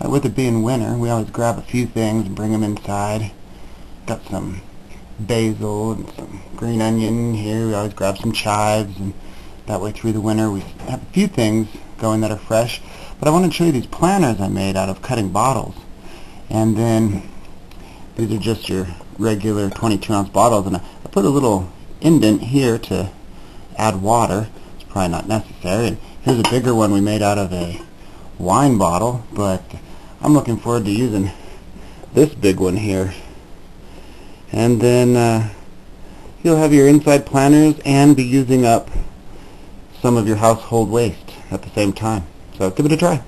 Uh, with it being winter, we always grab a few things and bring them inside. Got some basil and some green onion here. We always grab some chives, and that way through the winter we have a few things going that are fresh. But I want to show you these planters I made out of cutting bottles. And then these are just your regular 22 ounce bottles, and I, I put a little indent here to add water. It's probably not necessary. And here's a bigger one we made out of a wine bottle, but I'm looking forward to using this big one here. And then uh, you'll have your inside planners and be using up some of your household waste at the same time. So give it a try.